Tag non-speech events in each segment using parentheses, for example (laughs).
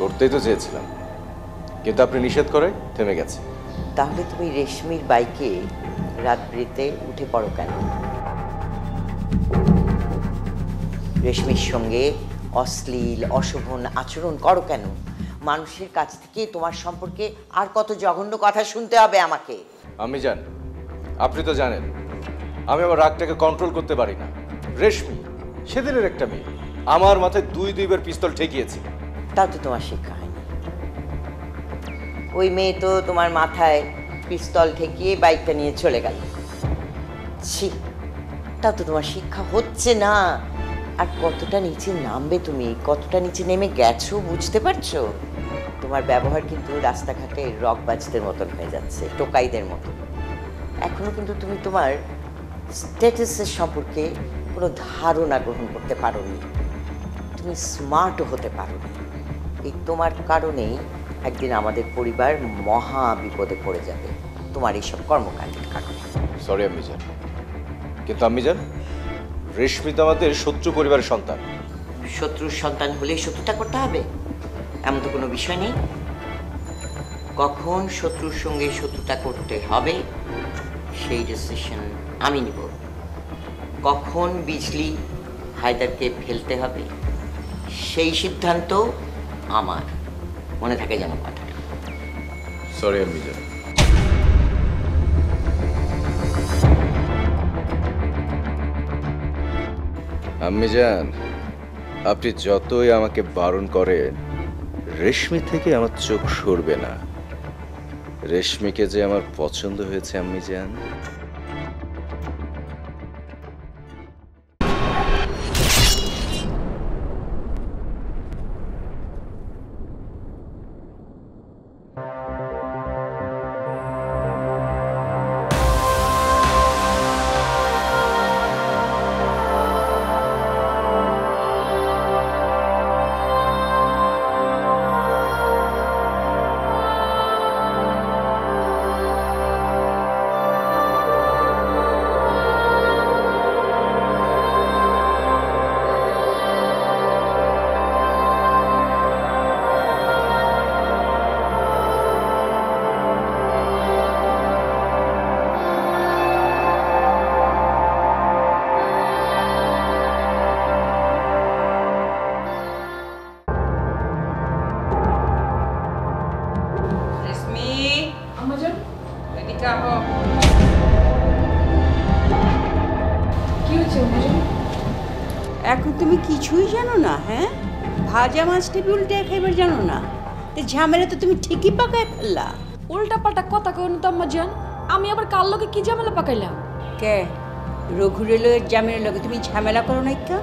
করতেই তো চেয়েছিলাম। কিন্তু আপনি নিষেধ করে থেমে গেছে। তাহলে তুমি রেশমির বাইকে রাত্রিতে উঠে পড়ো কেন? রেশমির সঙ্গে অশ্লীল অশোভন আচরণ করো কেন? মানুষের কাছ থেকে তোমার সম্পর্কে আর কত জঘন্য কথা শুনতে হবে আমাকে? আমি জান। আপনি তো জানেন আমি আমার রাগটাকে কন্ট্রোল করতে পারি না। রেশমি সেদিনের একটা মেয়ে। আমার মাথায় দুই দুইবার পিস্তল ঠেকিয়েছে। তাও তো তোমার শিক্ষা হয়নি। ওই মেয়ে তো তোমার মাথায় পিস্তল ঠেকিয়ে বাইকটা নিয়ে চলে গেল। ছি, তাও তো তোমার শিক্ষা হচ্ছে না। আর কতটা নিচে নামবে তুমি? কতটা নিচে নেমে গেছো বুঝতে পারছ? তোমার ব্যবহার কিন্তু রাস্তাঘাটে রকবাজদের মতন হয়ে যাচ্ছে, টোকাইদের মতন। এখনও কিন্তু তুমি তোমার স্ট্যাটাসের সম্পর্কে কোনো ধারণা গ্রহণ করতে পারোনি। তুমি স্মার্টও হতে পারো এই তোমার কারণেই একদিন আমাদের পরিবার মহা বিপদে পড়ে যাবে। তোমার এইসব কর্মকাণ্ডের কারণে। সরি আম্মি জান কিন্তু আম্মি জান রেশমি তো আমাদের শত্রু পরিবারের সন্তান। শত্রুর সন্তান হলে শত্রুতা করতে হবে। এমন তো কোনো বিষয় নেই। কখন শত্রুর সঙ্গে শত্রুতা করতে হবে সেই ডিসিশন আমি নিব। কখন বিজলি হায়দারকে ফেলতে হবে সেই সিদ্ধান্ত আমার মনে থাকে যেন কথাটা সরি আম্মি জান আম্মি জান আপনি যতই আমাকে বারণ করেন রেশমি থেকে আমার চোখ সরবে না। রেশমিকে যে আমার পছন্দ হয়েছে আম্মি জান ভাজা মাছটি উল্টে খাইবার জানো না। তো ঝামেলা তো তুমি ঠিকই পাকায় ফেললা। উল্টা পাল্টা কথা কই তো আম্মাজান আমি আবার কার লোকে কি ঝামেলা পাকাইলাম? কে? রঘুরেলের জামিনের লগে তুমি ঝামেলা করো না একটা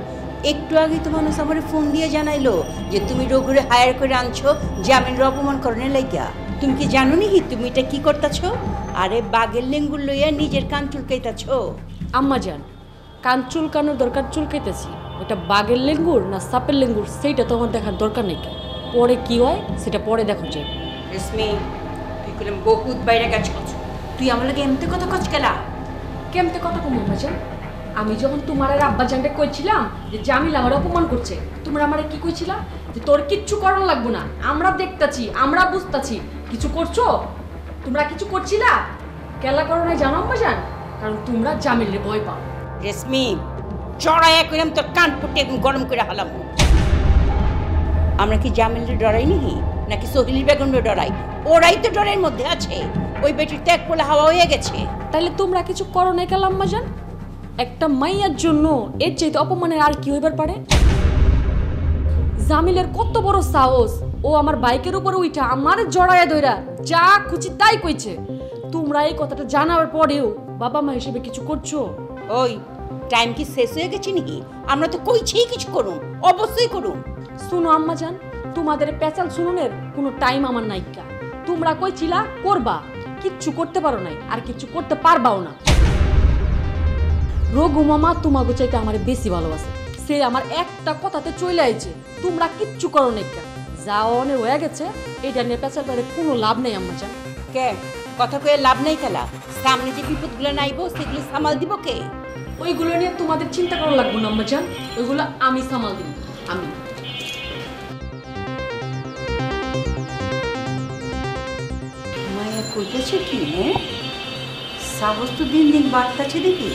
একটু আগে তো মানুষ আমার ফোন দিয়ে জানাইলো যে তুমি রঘুরে হায়ার করে আনছো জামিনের অপমান করণের লাইগা। তুমি কি জানো নি তুমি এটা কি করতেছ? আরে বাগের লেঙ্গুর লইয়া নিজের কান চুলকাইতাছো। আম্মাজান কান চুলকানোর দরকার চুলকাইতেছি। ওটা বাঘের লেঙ্গুর না সাপের লেঙ্গুর সেইটা তো আমার দেখার দরকার নেই পরে কি হয় সেটা পরে দেখো যে। রেশমি তুই করলাম বহুত বাইরে গেছ তুই আমার লাগে এমতে কথা কচ গেলা কেমতে কথা কম আম্মাজান আমি যখন তোমার আর আব্বা জানটা কইছিলাম যে জামিল আমার অপমান করছে তোমরা আমারে কি কইছিলা? যে তোর কিচ্ছু করার লাগবো না আমরা দেখতাছি আমরা বুঝতাছি। কিছু করছ? তোমরা কিছু করছিলা? কেলা করো না জানো? আম্মাজান কারণ তোমরা জামিলের ভয় পাও। রেশমি চড়াইয়া কইলাম তোর কান ফুটে গরম করে হালাম আমরা কি জামিলরে ডরাই নিহি নাকি সোহিলি বেগমরে ডরাই? ওরাই তো ডরের মধ্যে আছে। ওই বেটির ত্যাগ পোলা হাওয়া হয়ে গেছে। তাইলে তোমরা কিছু করো না কেলাম মাজান একটা মাইয়ার জন্য এর চাইতে অপমানের আর কি হইবার পারে? জামিলের কত বড় সাহস ও আমার বাইকের উপরে উঠা আমার জড়ায়া দইরা যা খুশি তাই কইছে। তোমরা এই কথাটা জানার পরেও বাবা মা হিসেবে কিছু করছ? ওই টাইম কি শেষ হয়ে গেছে নাকি? আমরা তো কইছি কিছু করুন অবশ্যই করুন শুনো আম্মা জান তোমাদের পেঁচাল শুনুনের কোনো টাইম আমার নাইকা তোমরা কইছিলা করবা। কিচ্ছু করতে পারো নাই আর কিচ্ছু করতে পারবাও না। রঘু মামা তোমাকে চাইতে আমার বেশি ভালোবাসে। সে আমার একটা কথাতে চলে আইছে তোমরা কিচ্ছু করো নাই কা। যা অনেক হয়ে গেছে এটা নিয়ে পেঁচাল পারে কোনো লাভ নেই আম্মা জান। কে? কথা কয়ে লাভ নাই খেলা। সামনে যে বিপদগুলো নাইবো সেগুলো সামাল দিব কে? ওইগুলো নিয়ে তোমাদের চিন্তা করা লাগবে না, আম্মাজান। ওইগুলো আমি সামাল দিব, আমি। মায়া কইতেছে কি সাহস তো দিন দিন বাড়তেছে দেখি।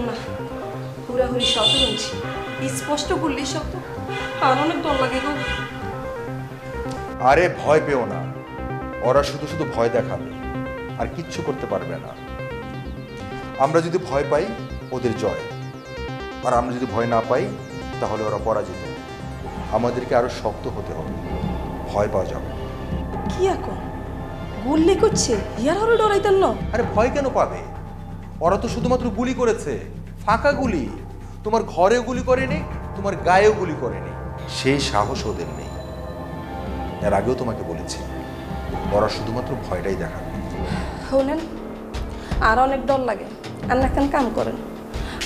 দেখলাম না হুড়াহুড়ি শব্দ শুনছি। স্পষ্ট গুল্লির শব্দ আর অনেক ডর লাগে গো। আরে ভয় পেও না। ওরা শুধু শুধু ভয় দেখাবে। আর কিচ্ছু করতে পারবে না। আমরা যদি ভয় পাই ওদের জয়। আর আমরা যদি ভয় না পাই তাহলে ওরা পরাজিত। আমাদেরকে আরও শক্ত হতে হবে। ভয় পাওয়া যাবে কি এখন? গুল্লি করছে? ইয়ার আরও ডরাইতেন না। আরে ভয় কেন পাবে? ওরা তো শুধুমাত্র গুলি করেছে। ফাঁকা গুলি। তোমার ঘরেও গুলি করেনি তোমার গায়েও গুলি করেনি। সেই সাহস ওদের নেই। এর আগেও তোমাকে বলেছি ওরা শুধুমাত্র ভয়টাই দেখাবে। শোনেন আর অনেক ডর লাগে। আর না কেন কাম করেন?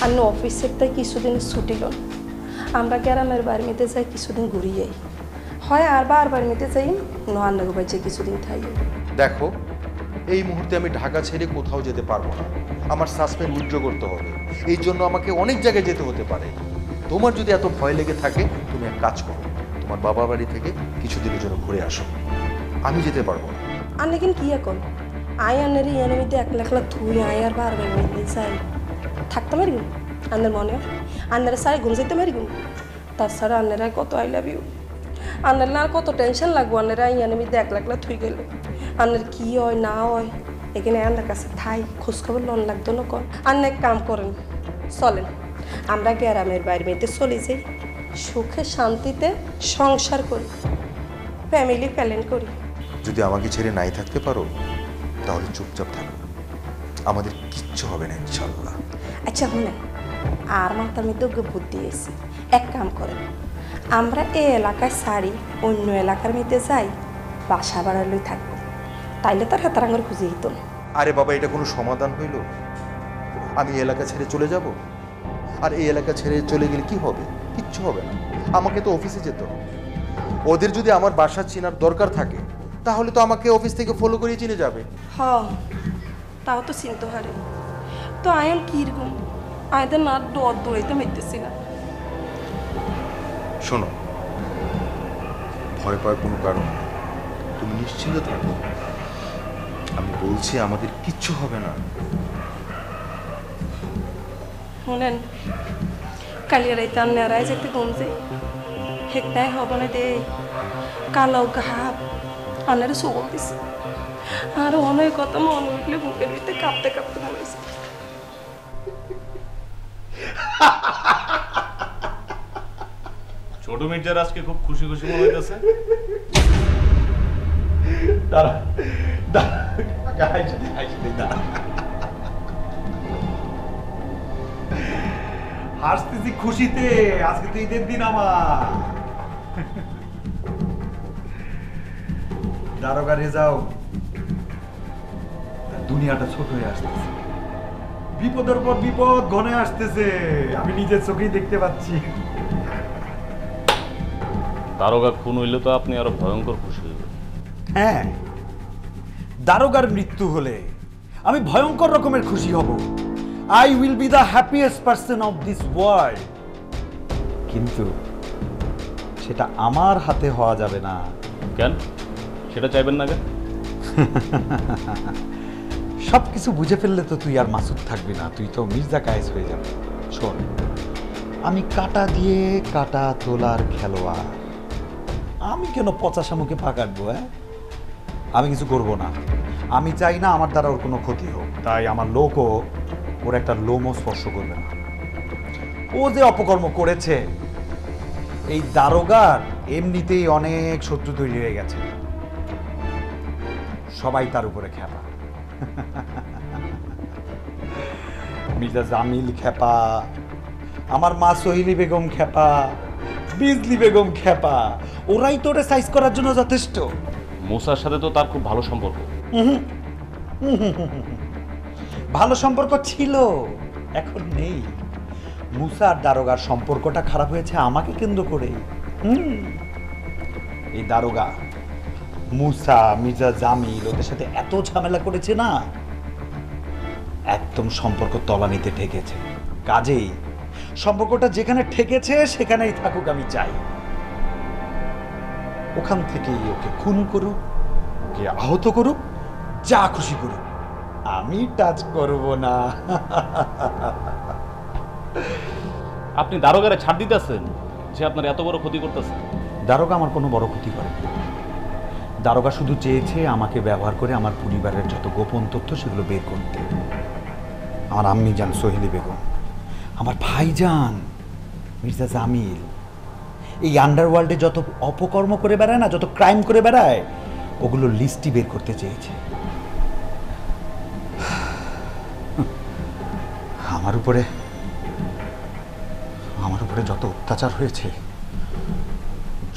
আর অফিসের তাই কিছুদিন ছুটি লন। আমরা গ্রামের বাড়ি মেতে যাই কিছুদিন ঘুরি যাই হয় আর বার বাড়ি মেতে যাই ন আন্নাগো বাড়ি কিছুদিন থাই। দেখো এই মুহূর্তে আমি ঢাকা ছেড়ে কোথাও যেতে পারব না। আমার সাসপেন্ড উইথড্র করতে হবে। এই জন্য আমাকে অনেক জায়গায় যেতে হতে পারে। তোমার যদি এত ভয় লেগে থাকে, তুমি এক কাজ করো। তোমার বাবা বাড়ি থেকে কিছুদিনের জন্য ঘুরে আসো। আমি যেতে পারব না। আর লেকিন কি এখন? আই আন্নারে ইয়ানের মধ্যে একলা একলা থুই আয় আর মেতে যাই থাকতে পারিব? আন্নার মনে আন্নারে সাই ঘুম যেতে পারিব? তাছাড়া আন্নারা কত আই লাভ ইউ আন্নার কত টেনশন লাগবো আন্নারা ইয়ানের মধ্যে একলা একলা থুই গেলে। আন্নার কি হয় না হয় এখানে আন্নার কাছে থাই খোঁজখবর লন লাগতো না কন আন্না এক কাম করেন চলেন আমরা গ্রামের বাইরে মেয়েতে চলে যাই সুখে শান্তিতে সংসার করি ফ্যামিলি প্ল্যান করি যদি আমাকে ছেড়ে নাই থাকতে পারো তাহলে চুপচাপ থাকো আমাদের কিচ্ছু হবে না ইনশাল্লাহ আচ্ছা শুনেন আর মাথার মধ্যে ওকে বুদ্ধি এসে এক কাম করেন আমরা এই এলাকায় সারি অন্য এলাকার মধ্যে যাই বাসা বাড়ালই থাকব তাইলে তার হাতারাঙ্গর খুঁজে না আরে বাবা এটা কোনো সমাধান হইল? আমি এলাকা ছেড়ে চলে যাব? আর এই এলাকা ছেড়ে চলে গেলে কি হবে? কিচ্ছু হবে না। আমাকে তো অফিসে যেতে হবে। ওদের যদি আমার বাসা চেনার দরকার থাকে তাহলে তো আমাকে অফিস থেকে ফলো করে চিনে যাবে। হ তাও তো চিনতে হারে। তো আয়ন কীরকম আয়দের না দৌড় দৌড়াইতে মেরতেছি না শোনো ভয় পাওয়ার কোনো কারণ। তুমি নিশ্চিন্ত থাকো। আমি বলছি আমাদের কিচ্ছু হবে না। শুনেন কালিয়া রাইতে আর নেড়াই যেতে কমছে হেকটাই হব না দে কালো ঘাপ আনের সবল দিছে। আর অনেক কথা মনে উঠলে বুকের ভিতরে কাঁপতে কাঁপতে মরেছে ছোট মির্জার আজকে খুব খুশি খুশি মনে হইতেছে। দাঁড়া দাঁড়া হাসি হাসি দাঁড়া হাসতেছি খুশিতে আজকে তো ঈদের দিন আমার। দারোগা রেজাও তার দুনিয়াটা ছোট হয়ে আসতেছে। বিপদের পর বিপদ ঘনে আসতেছে। আমি নিজের চোখেই দেখতে পাচ্ছি। দারোগা খুন হইলে তো আপনি আরও ভয়ঙ্কর খুশি হইবেন। হ্যাঁ দারোগার মৃত্যু হলে আমি ভয়ঙ্কর রকমের খুশি হব। I will be the happiest person of this world কিন্তু সেটা আমার হাতে হওয়া যাবে না। কেন? সেটা চাইবেন না কেন? (laughs) সব কিছু বুঝে ফেললে তো তুই আর মাসুদ থাকবি না। তুই তো মির্জা কায়েস হয়ে যাবে। শোন আমি কাটা দিয়ে কাটা তোলার খেলোয়াড়। আমি কেন পচা শামুকে পা কাটবো হ্যাঁ? আমি কিছু করব না। আমি চাই না আমার দ্বারা ওর কোনো ক্ষতি হোক। তাই আমার লোকও ওর একটা লোমও স্পর্শ করবে না। ও যে অপকর্ম করেছে, এই দারোগার এমনিতেই অনেক শত্রু তৈরি হয়ে গেছে। সবাই তার উপরে খেপা (laughs) মির্জা জামিল খেপা আমার মা সহিলি বেগম খেপা বিজলি বেগম খেপা ওরাই তো তোরে সাইজ করার জন্য যথেষ্ট। মুসার সাথে তো তার খুব ভালো সম্পর্ক। ভালো সম্পর্ক ছিল, এখন নেই। মুসা আর দারোগার সম্পর্কটা খারাপ হয়েছে আমাকে কেন্দ্র করে। এই দারোগা, মুসা, মির্জা জামিল, ওদের সাথে এত ঝামেলা করেছে না, একদম সম্পর্ক তলানিতে ঠেকেছে। কাজেই সম্পর্কটা যেখানে ঠেকেছে, সেখানেই থাকুক আমি চাই। ওখান থেকেই ওকে খুন করুক ওকে আহত করুক যা খুশি করুক। আমি টাচ করব না। আপনি দারোগারে ছাড় দিতেছেন যে আপনার এত বড় ক্ষতি করতেছে। দারোগা আমার কোনো বড় ক্ষতি করে দারোগা শুধু চেয়েছে আমাকে ব্যবহার করে আমার পরিবারের যত গোপন তথ্য সেগুলো বের করতে। আমার আম্মি যান সোহেলি বেগম। আমার ভাইজান মির্জা জামিল এই আন্ডারওয়ার্ল্ডে যত অপকর্ম করে বেড়ায় না, যত ক্রাইম করে বেড়ায়, ওগুলো লিস্টই বের করতে চেয়েছে। আমার উপরে আমার উপরে যত অত্যাচার হয়েছে,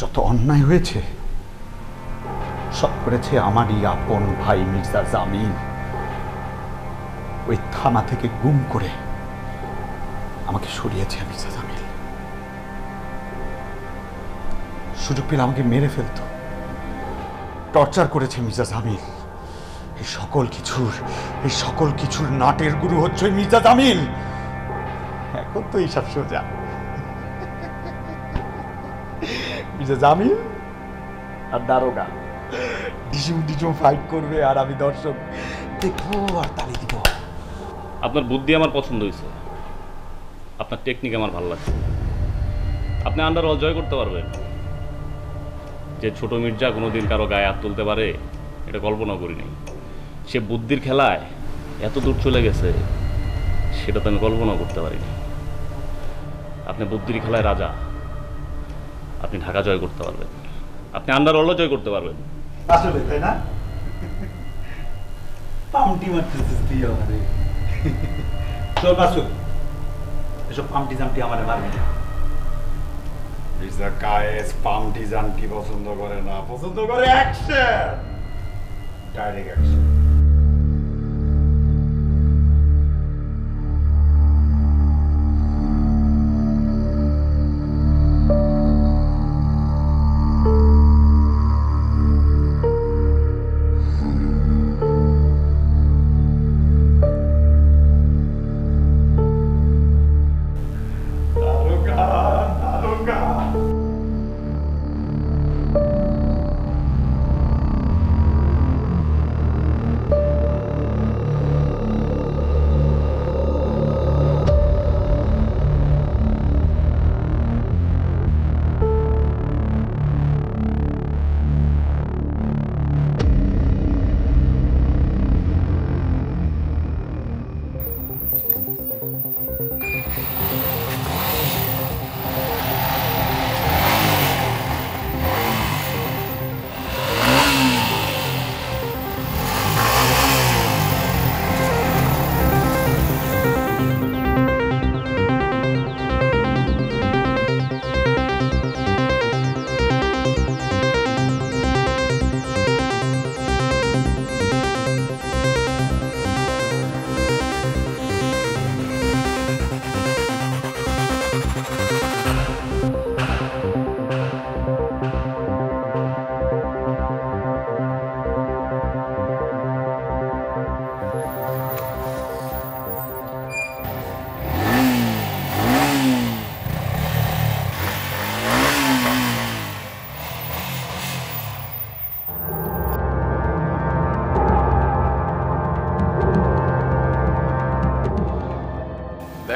যত অন্যায় হয়েছে, সব করেছে আমারই আপন ভাই মির্জা জামিন ওই থানা থেকে গুম করে আমাকে সরিয়েছে মির্জা জামিল। সুযোগ পেলে আমাকে মেরে ফেলতো। টর্চার করেছে মির্জা জামিল। এই সকল কিছুর এই সকল কিছুর নাটের গুরু হচ্ছে মির্জা জামিল। এখন তো এইসব সোজা। মির্জা জামিল আর দারোগা। ডিসুম ডিসুম ফাইট করবে আর আমি দর্শক দেখব আর তালি দিব। আপনার বুদ্ধি আমার পছন্দ হয়েছে। আপনার টেকনিক আমার ভালো লাগছে। আপনি আন্ডার জয় করতে পারবেন। যে ছোট মির্জা কোনোদিন কারও গায়ে হাত তুলতে পারে, এটা কল্পনা করিনি। সে বুদ্ধির খেলায় এত দূর চলে গেছে, সেটা তো আমি কল্পনা করতে পারিনি। আপনি বুদ্ধির খেলায় রাজা, আপনি ঢাকা জয় করতে পারবেন। আপনি আন্ডার জয় করতে পারবেন। আসলে, তাই না? পামটি মারতেছিস তুই আমারে। চল মাসুদ এসব পামটি জামটি আমারে মারবি না। মির্জা কায়েস পাম ডিজাইন কি পছন্দ করে না পছন্দ করে অ্যাকশন ডাইরেক্ট অ্যাকশন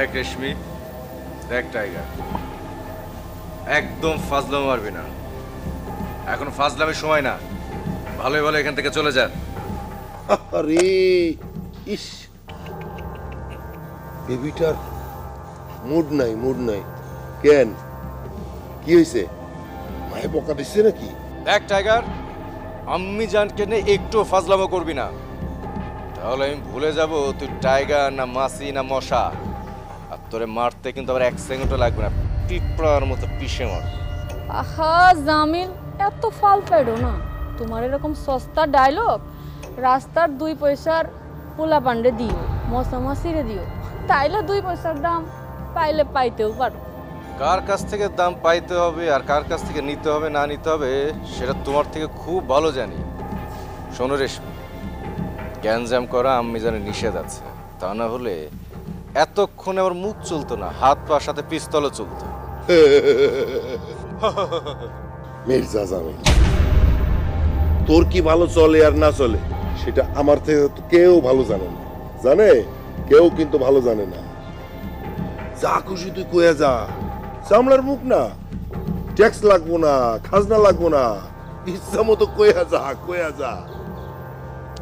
দেখ রেশমি দেখ টাইগার। একদম ফাজলাম মারবি না। এখন ফাজলামের সময় না। ভালোই ভালো এখান থেকে চলে যা। আরে ইস। বেবিটার মুড নাই মুড নাই। কেন? কি হয়েছে মায়ে বকা দিচ্ছে নাকি? দেখ টাইগার আম্মি জানকে নিয়ে একটু ফাজলামো করবি না। তাহলে আমি ভুলে যাব তুই টাইগার না মাসি না মশা। তোরে মারতে কিন্তু আবার এক সেকেন্ডও লাগবে না। পিঁপড়ার মতো পিষে মার। আহা জামিল এত ফাল পেডো না। তোমার এরকম সস্তা ডায়লগ রাস্তার দুই পয়সার পোলা পান্ডে দিও মশা মাসিরে দিও। তাইলে দুই পয়সার দাম পাইলে পাইতেও পারো। কার কাছ থেকে দাম পাইতে হবে আর কার কাছ থেকে নিতে হবে না নিতে হবে সেটা তোমার থেকে খুব ভালো জানি। শোনো রেশমি গ্যাঞ্জাম করা আমি জানি নিষেধ আছে। তা না হলে এতক্ষণে আমার মুখ চলতো না, হাত পার সাথে পিস্তলও চলতো। (laughs) মির্জা জামিল, তোর কি ভালো চলে আর না চলে, সেটা আমার থেকে কেউ ভালো জানে না। জানে? কেউ কিন্তু ভালো জানে না। যা খুশি তুই কয়ে যা। চামড়ার মুখ না। ট্যাক্স লাগবো না, খাজনা লাগবো না। ইচ্ছা মতো কয়া যা কয়া যা।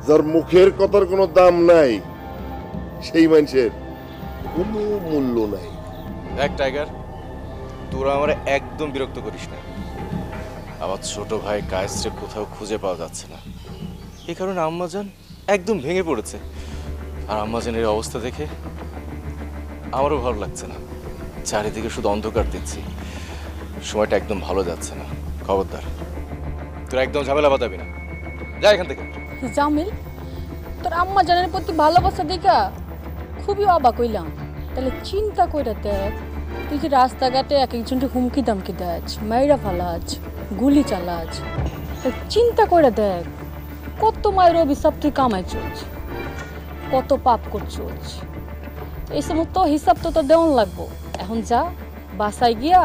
যার মুখের কথার কোনো দাম নাই, সেই মানুষের। কোনো মূল্য নাই। দেখ টাইগার তোরা আমার একদম বিরক্ত করিস না। আমার ছোট ভাই কায়েসরে কোথাও খুঁজে পাওয়া যাচ্ছে না। এই কারণে আম্মাজান একদম ভেঙে পড়েছে। আর আম্মাজানের অবস্থা দেখে আমারও ভালো লাগছে না। চারিদিকে শুধু অন্ধকার দেখছি। সময়টা একদম ভালো যাচ্ছে না। খবরদার তোরা একদম ঝামেলা বাঁধাবি না। যা এখান থেকে। জামিল তোর আম্মা জানের প্রতি ভালোবাসা দেখা খুবই অবাক হইলাম। তাহলে চিন্তা কইরা দেখ, তুই যে রাস্তাঘাটে এক একজনকে হুমকি দামকি দেয় মাইরা ফালাজ গুলি চালাজ চিন্তা করে দেখ, কত মায়ের অভিশাপ তুই কামাই চলছ কত পাপ করছোস। এই সমস্ত হিসাব তো তো দেওয়ান লাগবো। এখন যা, বাসায় গিয়া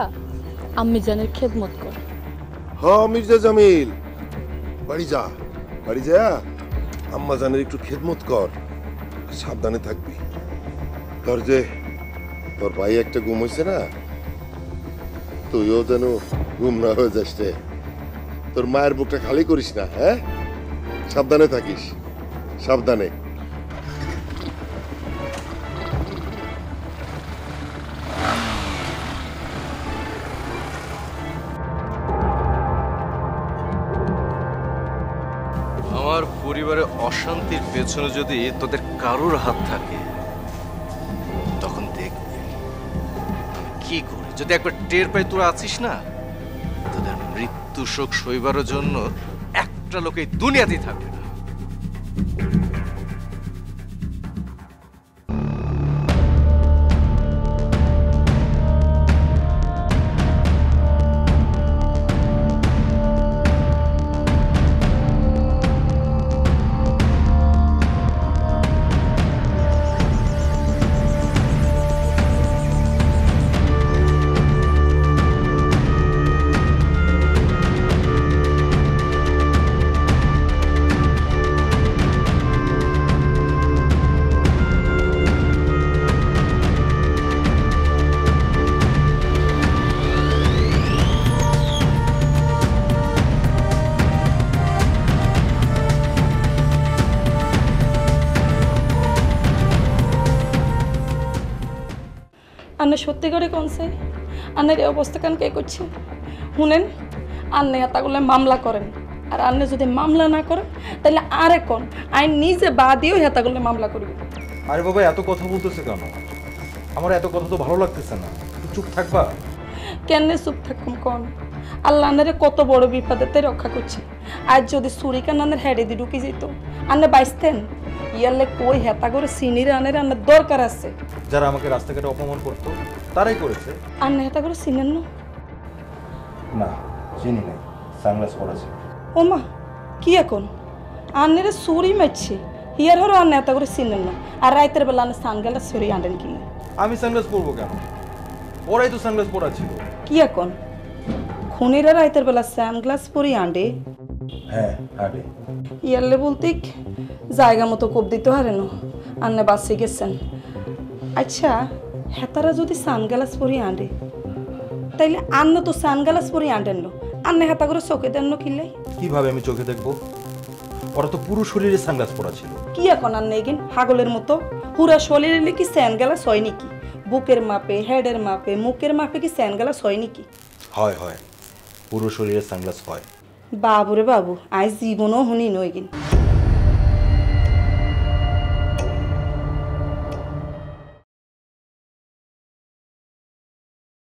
আম্মি জানের খেদমত কর। হ, মির্জা জামিল। বাড়ি যা বাড়ি যা। আম্মা জানের একটু খেদমত কর, সাবধানে থাকবি। তোর যে, তোর ভাই একটা ঘুম হয়েছে না, তুইও যেন ঘুম না হয়ে যাস তোর মায়ের বুকটা খালি করিস না হ্যাঁ? সাবধানে থাকিস, সাবধানে। আমার পরিবারের অশান্তির পেছনে যদি তোদের কারোর হাত থাকে কি করে? যদি একবার টের পাই তোরা আছিস না, তোদের মৃত্যু শোক সইবারও জন্য একটা লোকে দুনিয়াতেই থাকবে। না সত্যি করে কনছে আন্নের এই অবস্থা কেন কে করছে? শুনেন আন্নে তাগুলো মামলা করেন। আর আন্নে যদি মামলা না করেন তাহলে আর এখন আইন নিজে বা দিয়েও হেতাগুলো মামলা করবে। আরে বাবা এত কথা বলতেছে কেন? আমার এত কথা তো ভালো লাগতেছে না। চুপ থাকবা। কেন চুপ থাকুন কন? আল্লাহ আন্নারে কত বড় বিপদেতে রক্ষা করছে। আজ যদি সুরিকান আন্নের হেডে দি ঢুকে যেত আন্নে বাইসতেন ইয়ালে কই হেতা করে সিনির আনের আন্নার দরকার আছে। যারা আমাকে রাস্তাঘাটে অপমান করতো তারাই করেছে। আন্নে হেতা করে চিনেন না? না চিনি নাই সানগ্লাস পড়েছে। ওমা কি এখন? আন্নের সুরি মারছে হিয়ার হরো আন্নে হেতা করে চিনেন না। আর রাইতের বেলা আন্নে সানগেলা সরি আনেন কিনে। আমি সানগ্লাস পরবো কেন? ওরাই তো সানগ্লাস পরা ছিল কি এখন? খুনিরা রাইতের বেলা সানগ্লাস পরি আন্ডে। হ্যাঁ আরে ইয়ারলে বলতে জায়গা মতো কোপ দিতে হারে না আন্নে বাসে গেছেন। আচ্ছা হেতারা যদি সানগ্লাস পরি আনে তাইলে আন্ন তো সানগ্লাস পরি আনতেন না আন্নে হেতা করে চোখে দেন না কিনলে কীভাবে আমি চোখে দেখব? ওরা তো পুরো শরীরে সানগ্লাস পরা ছিল। কি এখন আন্নে এগিন হাগলের মতো? পুরা শরীরে কি স্যানগ্লাস হয় নাকি? বুকের মাপে হেডের মাপে মুখের মাপে কি স্যানগ্লাস হয় নাকি? হয় হয়। পুরো শরীরে সানগ্লাস হয়। বাবুরে বাবু আজ জীবনও শুনি নইগিন